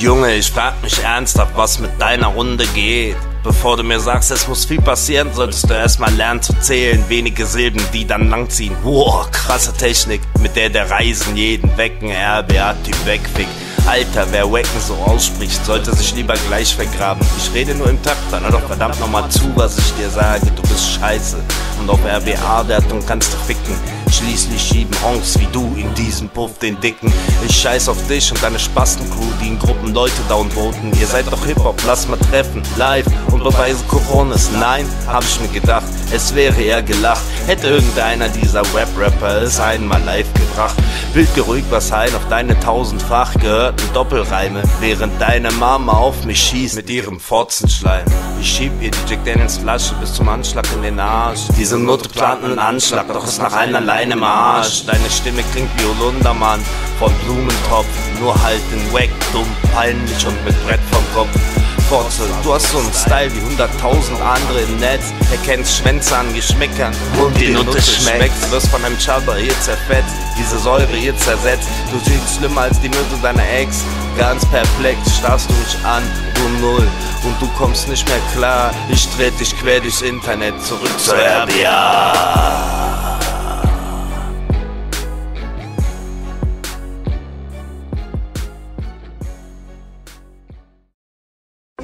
Junge, ich frag mich ernsthaft, was mit deiner Runde geht. Bevor du mir sagst, es muss viel passieren, solltest du erstmal lernen zu zählen. Wenige Silben, die dann langziehen. Wow, krasse Technik, mit der der Reisen jeden wecken. RBA-Typ wegfickt. Alter, wer Wacken so ausspricht, sollte sich lieber gleich vergraben. Ich rede nur im Takt, dann hör doch verdammt nochmal zu, was ich dir sage. Du bist scheiße und auf RBA-Wertung kannst du ficken. Schließlich schieben Honks wie du in diesem Puff den Dicken. Ich scheiß auf dich und deine Spastencrew, die in Gruppen Leute downvoten. Ihr seid doch Hip-Hop, lass mal treffen, live und beweise Coronas. Nein, hab ich mir gedacht, es wäre eher gelacht. Hätte irgendeiner dieser Rap-Rapper es einmal live gebracht. Bild geruhigt was ein auf deine tausendfach gehörten Doppelreime, während deine Mama auf mich schießt mit ihrem Fotzenschleim. Ich schieb ihr die Jack Daniels Flasche bis zum Anschlag in den Arsch. Diese Note plant einen Anschlag, doch ist nach einerlei im Arsch. Deine Stimme klingt wie Holundermann von Blumentopf. Nur halt in Wack, dumm, peinlich und mit Brett vom Kopf. Fotze, du hast so einen Style wie hunderttausend andere im Netz. Erkennst Schwänze an Geschmäckern und die Nutte schmeckt. Wirst von einem Chubber hier zerfetzt, diese Säure hier zersetzt. Du siehst schlimmer als die Mütze deiner Ex. Ganz perplex starrst du mich an, du Null. Und du kommst nicht mehr klar. Ich dreh dich quer durchs Internet zurück zur RBA.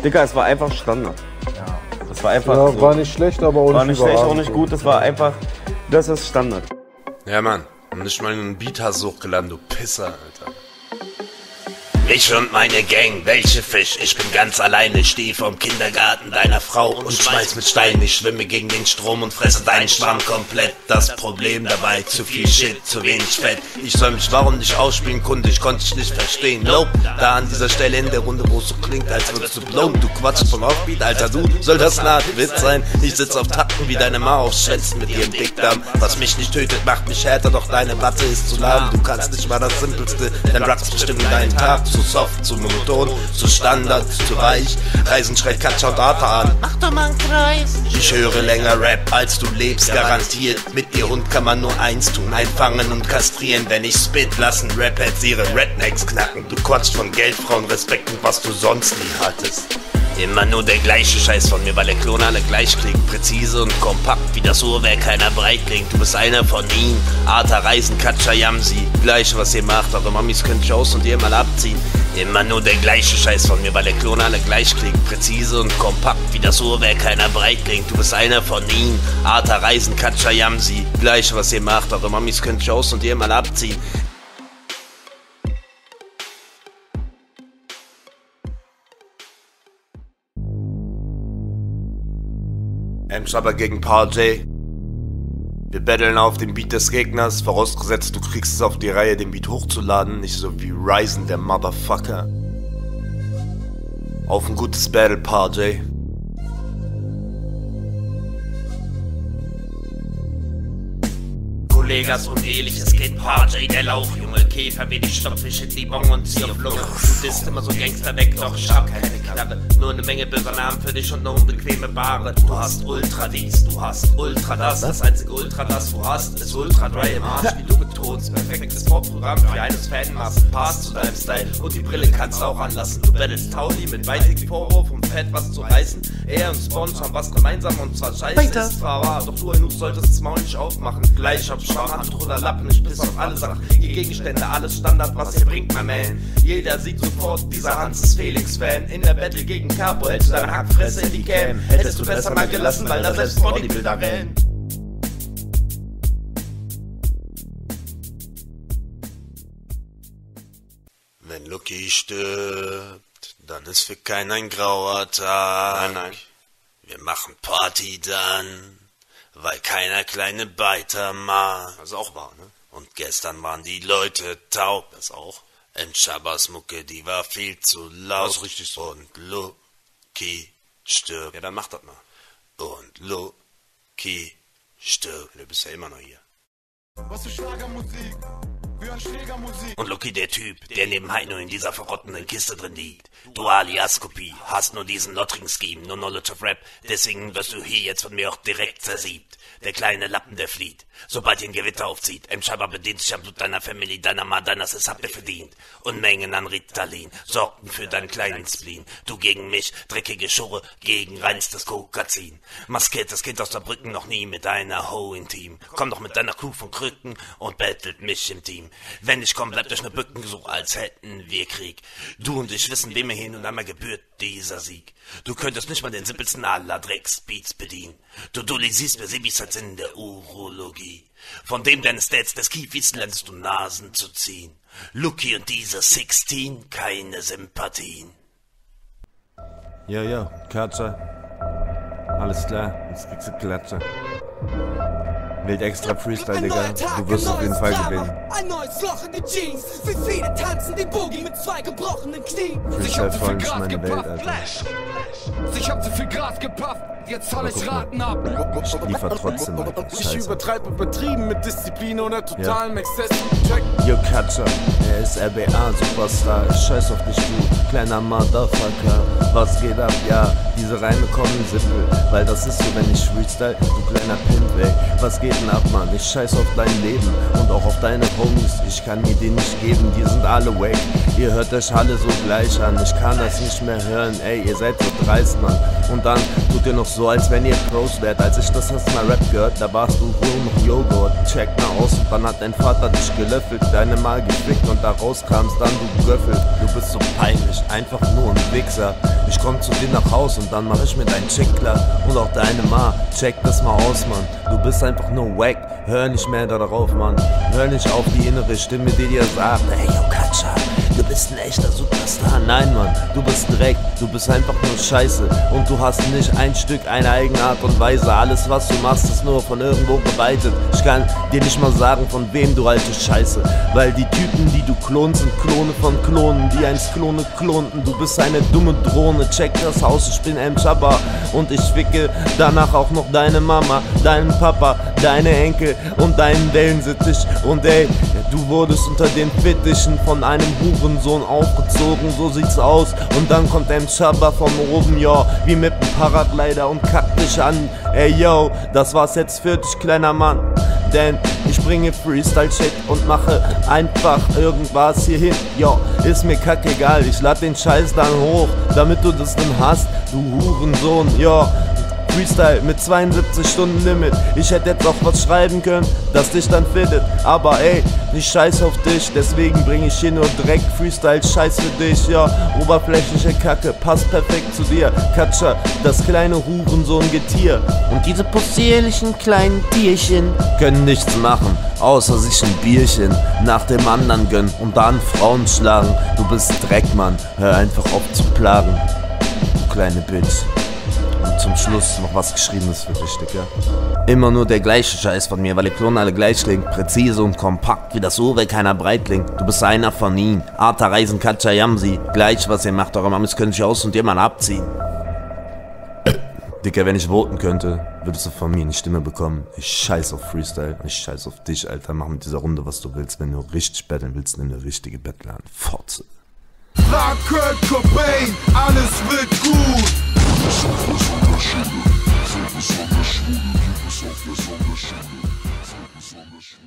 Digga, es war einfach Standard. Ja. Das war einfach. Ja, so. war nicht schlecht, aber auch war nicht nicht schlecht, auch nicht gut. Das war einfach. Das ist Standard. Ja, Mann. Und nicht mal einen Beat hast du hochgeladen, du Pisser, Alter. Ich und meine Gang, welche Fisch? Ich bin ganz alleine, steh vom Kindergarten deiner Frau und schmeiß mit Steinen. Ich schwimme gegen den Strom und fresse deinen Schwamm komplett. Das Problem dabei, zu viel Shit, zu wenig Fett. Ich soll mich warum nicht ausspielen, Kunde, ich konnte dich nicht verstehen. Nope, da an dieser Stelle in der Runde, wo es so klingt, als würdest du blown. Du quatschst vom Offbeat, Alter, du, soll das eine Art Witz sein? Ich sitz auf Tacken wie deine Ma auf Schwänzen mit ihrem Dickdarm. Was mich nicht tötet, macht mich härter, doch deine Watte ist zu lahm. Du kannst nicht mal das Simpelste, dein Raps bestimmen deinen Tag. Zu soft, zu monoton, zu Standard, zu weich. Reisen schreit Arthur an. Mach doch mal einen Kreis. Ich höre länger Rap, als du lebst, garantiert. Mit dir Hund kann man nur eins tun, einfangen und kastrieren. Wenn ich spit, lassen Rapheads ihre Rednecks knacken. Du quatschst von Geld, Frauen, Respekt und was du sonst nie hattest. Immer nur der gleiche Scheiß von mir, weil der Klon alle gleich klingt. Präzise und kompakt, wie das Uhrwerk keiner breit klingt. Du bist einer von ihnen. Arta Reisen, Katja Yamsi. Gleich was ihr macht, eure Mamis könnt ich und ihr mal abziehen. Immer nur der gleiche Scheiß von mir, weil der Klon alle gleich klingt. Präzise und kompakt, wie das Uhrwerk keiner breit klingt. Du bist einer von ihnen. Arta Reisen, Katja Yamsi. Gleich was ihr macht, eure Mamis könnt ich und ihr mal abziehen. M-Shabba gegen Paul J. Wir battlen auf dem Beat des Gegners, vorausgesetzt du kriegst es auf die Reihe, den Beat hochzuladen, nicht so wie Ryzen, der Motherfucker. Auf ein gutes Battle, Paul J. Kollegas und ähnliches geht Party, der Lauch, junge Käfer, wie die Stopfische die Bon und zieh auf Lunge. Du bist immer so Gangster weg, doch ich hab keine Knarre. Nur eine Menge böser Namen für dich und eine unbequeme Ware. Du hast Ultra dies, du hast Ultra das. Das einzige Ultra, das du hast, ist Ultra Dry im Arsch, wie du betonst. Perfektes Vorprogramm für eines Fanmassen. Passt zu deinem Style und die Brille kannst du auch anlassen. Du battlest Tauli mit weitigem Vorwurf, um fett was zu reißen. Er und Sponge haben was gemeinsam und zwar scheiße ist zwar wahr, doch du Enus solltest das Maul nicht aufmachen. Gleich auf Schwamm, Handtuch oder Lappen, ich piss auf alle Sachen. Die Gegenstände, alles Standard, was ihr bringt, mein Man. Jeder sieht sofort, dieser Hans ist Felix-Fan. In der Battle gegen Capo hältst du deine Hackfresse in die Cam. Hättest du besser mal gelassen, weil da selbst Bodybuilder wählen. Wenn Lucky stirbt, dann ist für keinen ein grauer Tag. Nein, nein. Wir machen Party dann, weil keiner kleine Beiter mag. Das ist auch wahr, ne? Und gestern waren die Leute taub. Das auch. In Shabbas Mucke, die war viel zu laut. Das ist richtig so. Und Lucky stirbt. Ja, dann mach das mal. Und Lucky stirbt. Du bist ja immer noch hier. Was für Schlagermusik? Und Lucky der Typ, der neben Heino in dieser verrottenden Kiste drin liegt. Du Alias-Kopie, hast nur diesen lottrigen Scheme, nur Knowledge of Rap, deswegen wirst du hier jetzt von mir auch direkt zersiebt. Der kleine Lappen, der flieht, sobald ihn Gewitter aufzieht. M. Schaber bedient sich am Blut deiner Familie, deiner Ma, deiner Sis habt ihr verdient. Unmengen an Ritalin sorgten für deinen kleinen Spleen. Du gegen mich, dreckige Schure, gegen reinstes Kokazin. Maskiertes Kind aus der Brücken noch nie mit deiner Ho intim. Komm doch mit deiner Kuh von Krücken und bettelt mich im Team. Wenn ich komm, bleibt euch nur Bücken so, als hätten wir Krieg. Du und ich wissen, wem mir hin und einmal gebührt dieser Sieg. Du könntest nicht mal den simpelsten aller Drecksbeats bedienen. Du dualisierst mir Sibis als in der Urologie. Von dem deines Dads des Kiefis lernst du Nasen zu ziehen. Lucky und dieser 16, keine Sympathien. Ja, ja, Katze. Alles klar, jetzt kriegst du Klatsche. Wild extra Freestyle, Digga. Du wirst auf jeden Fall gewinnen. Ein neues Loch in die Jeans. Wie viele tanzen den Boogie mit zwei gebrochenen Knien? Freestyle vor allem ist meine Welt, Alter. Ich hab zu viel Gras gepafft, jetzt zahl ich Raten ab. Ich liefer trotzdem. Ich Scheiße. übertreibe übertrieben mit Disziplin oder totalem Exzess. Check. Yo, Katze, er ist RBA, Superstar. Ich scheiß auf dich, du kleiner Motherfucker. Was geht ab? Ja, diese Reime kommen simpel. Weil das ist so, wenn ich freestyle, du kleiner Pimp, ey. Was geht denn ab, Mann? Ich scheiß auf dein Leben und auch auf deine Homies. Ich kann mir den nicht geben, die sind alle wack. Ihr hört euch alle so gleich an. Ich kann das nicht mehr hören, ey. Ihr seid so dreist, Mann. Und dann tut ihr noch so, als wenn ihr Pros wärt. Als ich das erste Mal Rap gehört, da warst du wohl noch Joghurt. Check mal aus und dann hat dein Vater dich gelöffelt, deine Mal gefickt und da rauskamst dann du Göffel. Du bist so peinlich, einfach nur ein Wichser. Ich komm zu dir nach Haus und dann mach ich mir dein Chick klar und auch deine Ma. Check das mal aus, Mann. Du bist einfach nur wack. Hör nicht mehr darauf, Mann. Hör nicht auf die innere Stimme, die dir sagt, ey, yo, du bist ein echter Superstar. Nein, Mann, du bist Dreck. Du bist einfach nur Scheiße und du hast nicht ein Stück eine eigene Art und Weise. Alles, was du machst, ist nur von irgendwo geweitet. Ich kann dir nicht mal sagen, von wem du alte Scheiße. Weil die Typen, die du klonst, sind Klone von Klonen, die einst Klone klonten. Du bist eine dumme Drohne. Check das Haus, ich bin M. Chabba und ich ficke danach auch noch deine Mama, deinen Papa, deine Enkel und deinen Wellensittich. Und ey, du wurdest unter den Fittichen von einem Hurensohn aufgezogen, so sieht's aus. Und dann kommt M. Chabba von oben, ja, wie mit einem Paraglider und kackt dich an. Ey, yo, das war's jetzt für dich, kleiner Mann. Denn ich bringe Freestyle-Shit und mache einfach irgendwas hierhin. Ja, ist mir kackegal, ich lad den Scheiß dann hoch, damit du das dann hast, du Hurensohn. Ja, Freestyle mit 72 Stunden Limit. Ich hätte jetzt auch was schreiben können, das dich dann findet. Aber ey, ich scheiß auf dich, deswegen bring ich hier nur Dreck. Freestyle, scheiß für dich, ja. Oberflächliche Kacke, passt perfekt zu dir. Katscher, das kleine Hurensohn-Getier. Und diese possierlichen kleinen Tierchen können nichts machen, außer sich ein Bierchen nach dem anderen gönnen und dann Frauen schlagen. Du bist Dreck, Mann. Hör einfach auf zu plagen. Du kleine Bitch. Zum Schluss noch was Geschriebenes für dich, Digga. Immer nur der gleiche Scheiß von mir, weil die Klonen alle gleich klingen. Präzise und kompakt, wie das Uhrwerk keiner breit klingt. Du bist einer von ihnen. Arta Reisen Katja Yamsi. Gleich, was ihr macht, eure Mamis können sich aus und jemand abziehen. Digga, wenn ich voten könnte, würdest du von mir eine Stimme bekommen. Ich scheiß auf Freestyle. Ich scheiß auf dich, Alter. Mach mit dieser Runde, was du willst. Wenn du richtig betteln willst, nimm eine richtige Bettler an. Fotze. Frag Kurt Cobain, alles wird gut. Focus on the shooter.